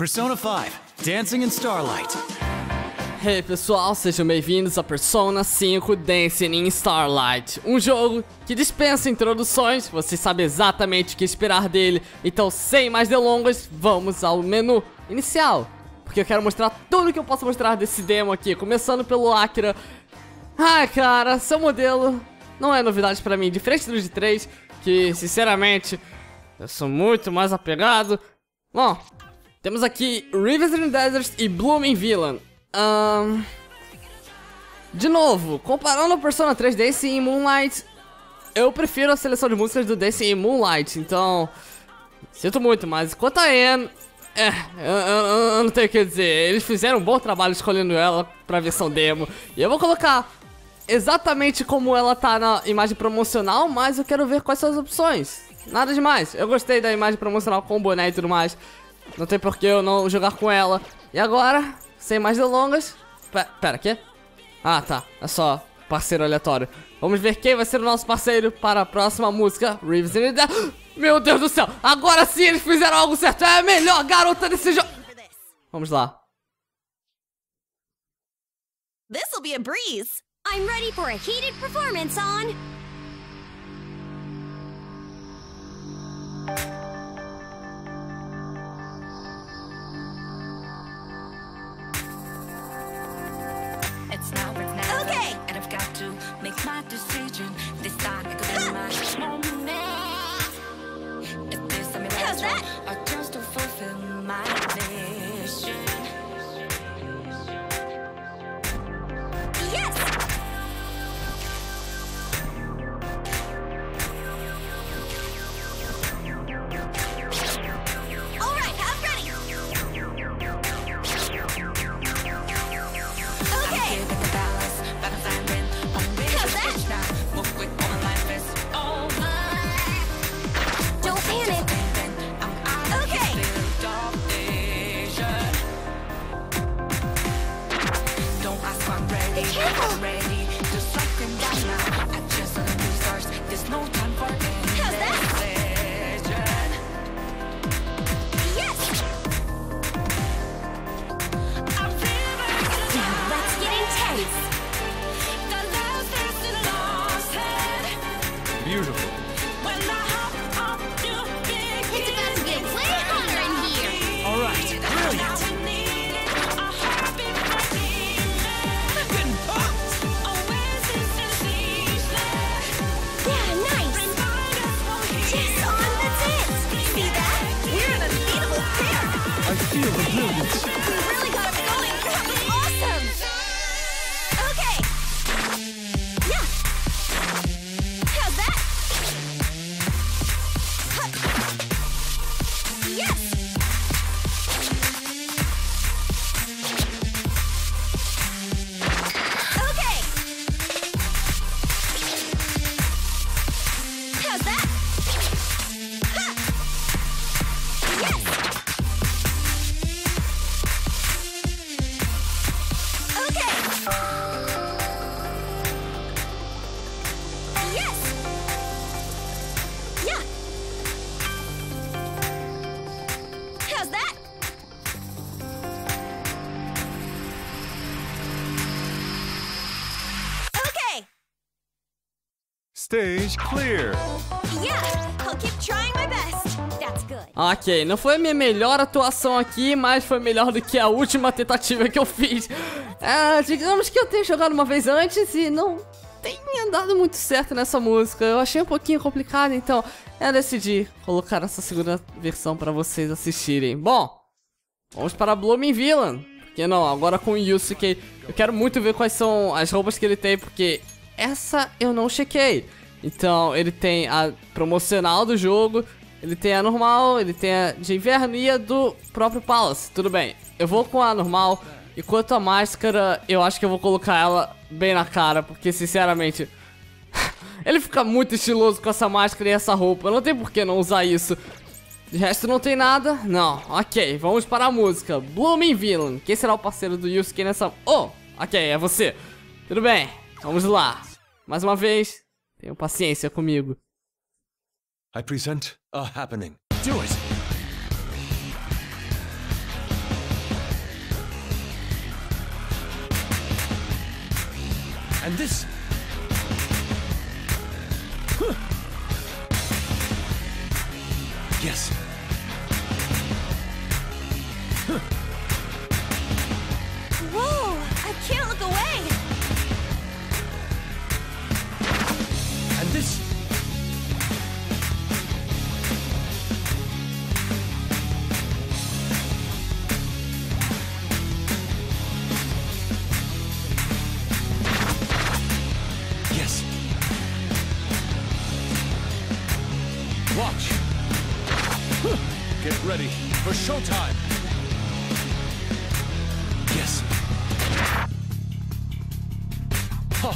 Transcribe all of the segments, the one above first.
Persona 5 Dancing in Starlight. Hey pessoal, sejam bem-vindos a Persona 5 Dancing in Starlight, um jogo que dispensa introduções, você sabe exatamente o que esperar dele, então sem mais delongas, vamos ao menu inicial, porque eu quero mostrar tudo que eu posso mostrar desse demo aqui, começando pelo Akira. Ai cara, seu modelo não é novidade pra mim, diferente do de 3, que sinceramente eu sou muito mais apegado. Bom, temos aqui Rivers in Deserts e Blooming Villain. Um... De novo, comparando Persona 3 Dancing e Moonlight, eu prefiro a seleção de músicas do Dancing e Moonlight, então... Sinto muito, mas quanto a Anne... É, eu, eu, eu, não tenho o que dizer. Eles fizeram um bom trabalho escolhendo ela pra versão demo. E eu vou colocar exatamente como ela tá na imagem promocional, mas eu quero ver quais são as opções. Nada demais. Eu gostei da imagem promocional com o boné e tudo mais. Não tem por que eu não jogar com ela. E agora, sem mais delongas... Pera, pera, quê? Ah, tá. É só parceiro aleatório. Vamos ver quem vai ser o nosso parceiro para a próxima música. Reeves in the... Meu Deus do céu! Agora sim eles fizeram algo certo! É a melhor garota desse jogo! Vamos lá. This'll be a breeze. I'm ready for a heated performance on I I'm ready. I'm ready to something down now. I just wanna stars. There's no time for How's indecision. Yes! I'm feeling Now let's get intense! the love is lost. Beautiful. I feel the brilliance. How's that? Okay! Stage clear. Yeah! I'll keep trying my best! That's good. Ok, não foi a minha melhor atuação aqui, mas foi melhor do que a última tentativa que eu fiz. É, digamos que eu tenho jogado uma vez antes e não tenha dado muito certo nessa música. Eu achei um pouquinho complicado, então eu decidi colocar essa segunda versão pra vocês assistirem. Bom, vamos para Blooming Villain. Porque não, agora com o Yusuke, eu quero muito ver quais são as roupas que ele tem, porque essa eu não chequei. Então, ele tem a promocional do jogo, ele tem a normal, ele tem a de inverno e a do próprio Palace. Tudo bem, eu vou com a normal. E quanto à máscara, eu acho que eu vou colocar ela bem na cara, porque sinceramente, ele fica muito estiloso com essa máscara e essa roupa. Não tem por que não usar isso. De resto não tem nada? Não. Ok, vamos para a música. Blooming Villain. Quem será o parceiro do Yusuke nessa... Oh, ok, é você. Tudo bem, vamos lá. Mais uma vez, tenham paciência comigo. I present a happening. Do it. And this. Yes. Whoa! Ready for showtime. Yes. Huh.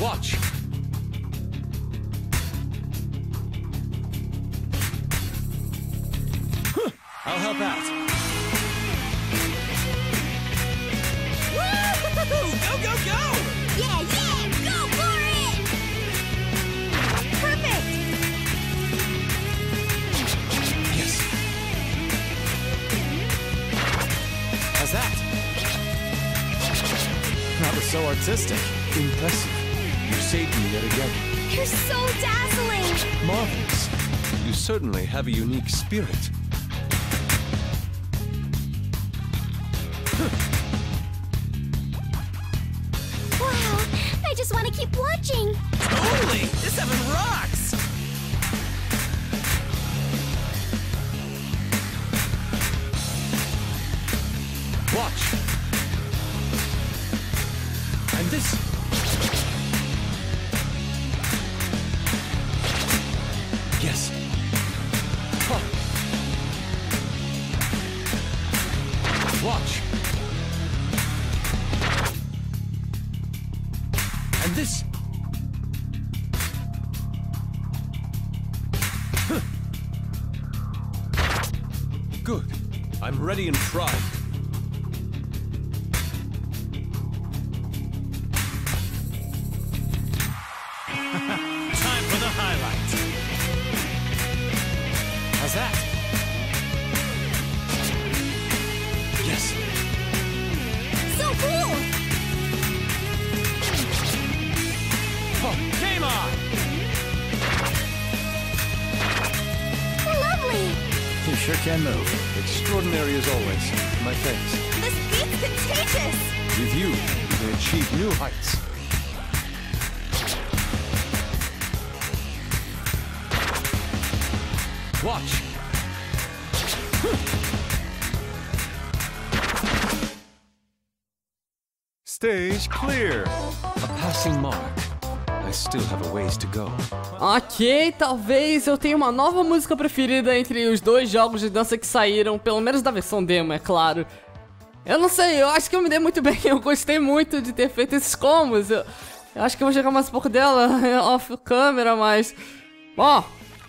Watch. Huh, I'll help out. Artistic. Impressive. You saved me yet again. You're so dazzling! Marvelous. You certainly have a unique spirit. Wow! I just want to keep watching! Totally! This heaven rocks! Watch. And this. Good. I'm ready and trying. Sure can move. Extraordinary as always. My thanks. This beat's contagious! With you, you can achieve new heights. Watch. Stage clear. A passing mark. Ok, talvez eu tenha uma nova música preferida entre os dois jogos de dança que saíram, pelo menos da versão demo, é claro. Eu não sei, eu acho que eu me dei muito bem, eu gostei muito de ter feito esses combos. Eu, eu acho que eu vou jogar mais um pouco dela off câmera, mas. Bom,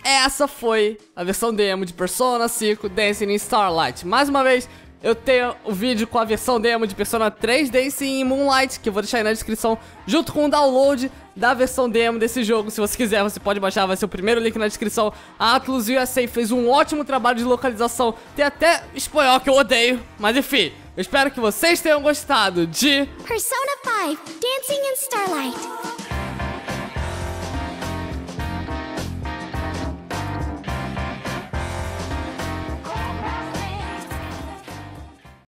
essa foi a versão demo de Persona 5 Dancing in Starlight. Mais uma vez, eu tenho o vídeo com a versão demo de Persona 3 Dancing in Moonlight, que eu vou deixar aí na descrição, junto com o download da versão demo desse jogo. Se você quiser, você pode baixar, vai ser o primeiro link na descrição. A Atlus USA fez um ótimo trabalho de localização, tem até espanhol que eu odeio, mas enfim. Eu espero que vocês tenham gostado de Persona 5 Dancing in Starlight.